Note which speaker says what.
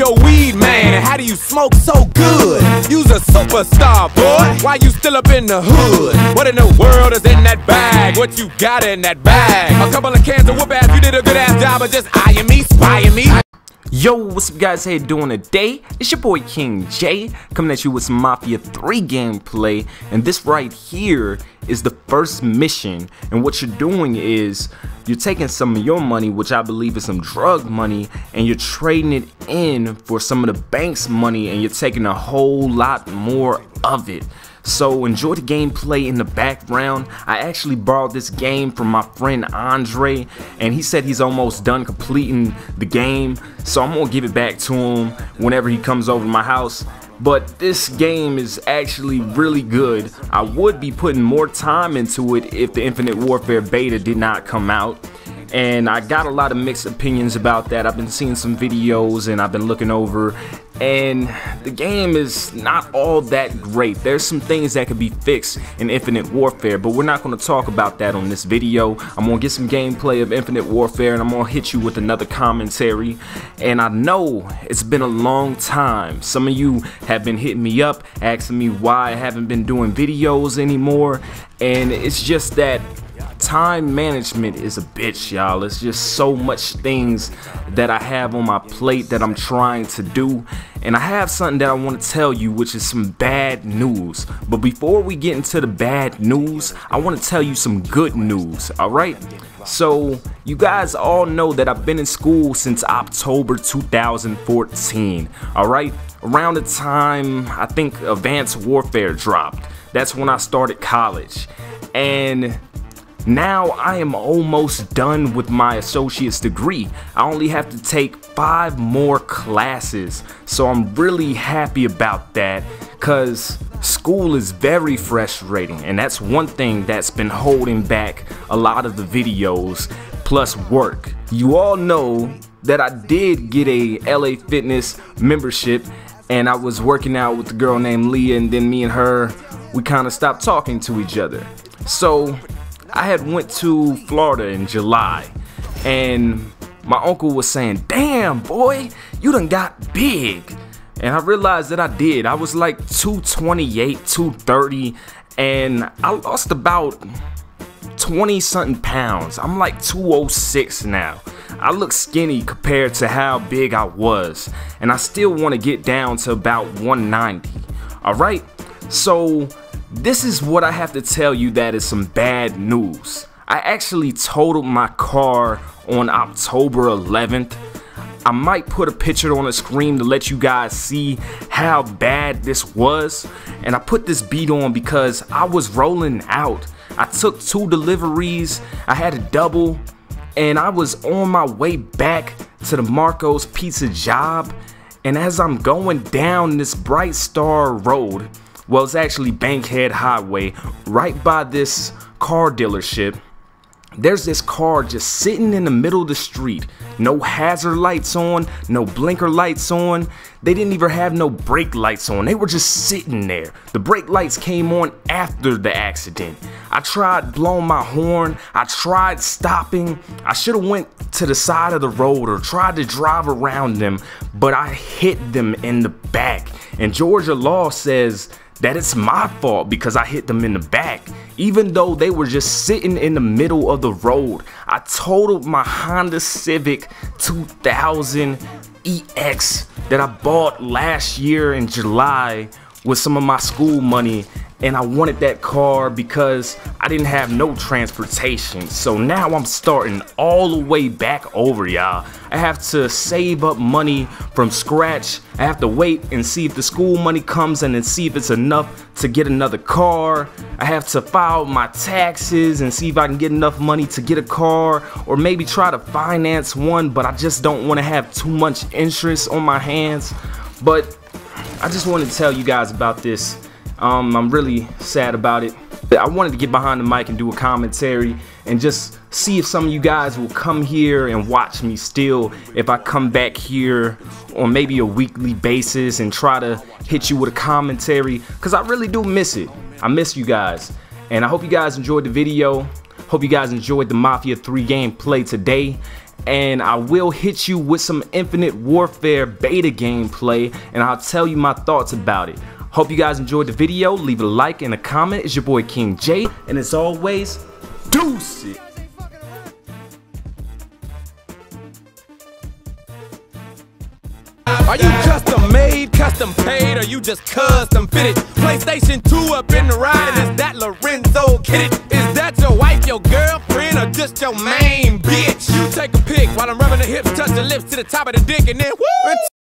Speaker 1: your weed man? How do you smoke so good? You's a superstar, boy. Why you still up in the hood? What in the world is in that bag? What you got in that bag? A couple of cans of whoop ass. You did a good ass job of just eyeing me, spying me.
Speaker 2: Yo, what's up guys, how you doing today? It's your boy King J, coming at you with some Mafia 3 gameplay, and this right here is the first mission, and what you're doing is, you're taking some of your money, which I believe is some drug money, and you're trading it in for some of the bank's money, and you're taking a whole lot more of it. So enjoy the gameplay in the background. I actually borrowed this game from my friend Andre and he said he's almost done completing the game. So I'm gonna give it back to him whenever he comes over to my house. But this game is actually really good. I would be putting more time into it if the Infinite Warfare beta did not come out and I got a lot of mixed opinions about that. I've been seeing some videos and I've been looking over and the game is not all that great. There's some things that could be fixed in Infinite Warfare, but we're not going to talk about that on this video. I'm going to get some gameplay of Infinite Warfare and I'm going to hit you with another commentary. And I know it's been a long time. Some of you have been hitting me up asking me why I haven't been doing videos anymore. And it's just that time management is a bitch, y'all. It's just so much things that I have on my plate that I'm trying to do. And I have something that I want to tell you, which is some bad news. But before we get into the bad news, I want to tell you some good news, alright? So, you guys all know that I've been in school since October 2014, alright? Around the time I think Advanced Warfare dropped. That's when I started college. And now I am almost done with my associate's degree. I only have to take five more classes. So I'm really happy about that because school is very frustrating and that's one thing that's been holding back a lot of the videos plus work. You all know that I did get a LA Fitness membership and I was working out with a girl named Leah and then me and her we kind of stopped talking to each other. So I had went to Florida in July and my uncle was saying, damn boy, you done got big. And I realized that I did. I was like 228, 230, and I lost about 20 something pounds. I'm like 206 now. I look skinny compared to how big I was, and I still want to get down to about 190. Alright? So this is what I have to tell you that is some bad news. I actually totaled my car on October 11th. I might put a picture on the screen to let you guys see how bad this was. And I put this beat on because I was rolling out. I took two deliveries, I had a double, and I was on my way back to the Marco's Pizza job. And as I'm going down this Bright Star Road, well, it's actually Bankhead Highway, right by this car dealership. There's this car just sitting in the middle of the street. No hazard lights on, no blinker lights on. They didn't even have no brake lights on. They were just sitting there. The brake lights came on after the accident. I tried blowing my horn. I tried stopping. I should have went to the side of the road or tried to drive around them, but I hit them in the back. And Georgia law says that it's my fault because I hit them in the back. Even though they were just sitting in the middle of the road, I totaled my Honda Civic 2000 EX that I bought last year in July with some of my school money and I wanted that car because I didn't have no transportation. So now I'm starting all the way back over, y'all. I have to save up money from scratch. I have to wait and see if the school money comes and see if it's enough to get another car. I have to file my taxes and see if I can get enough money to get a car or maybe try to finance one, but I just don't want to have too much interest on my hands. But I just wanted to tell you guys about this um, I'm really sad about it. I wanted to get behind the mic and do a commentary and just see if some of you guys will come here and watch me still if I come back here on maybe a weekly basis and try to hit you with a commentary because I really do miss it. I miss you guys and I hope you guys enjoyed the video. Hope you guys enjoyed the Mafia 3 gameplay today. And I will hit you with some Infinite Warfare beta gameplay, and I'll tell you my thoughts about it. Hope you guys enjoyed the video. Leave a like and a comment. It's your boy King J, and as always, deuce it.
Speaker 1: Are you custom made, custom paid, or you just custom fitted? PlayStation 2 up in the ride, is that Lorenzo Kidded? Is that your wife, your girlfriend, or just your main bitch? You take a pic while I'm rubbing the hips, touch the lips to the top of the dick, and then woo!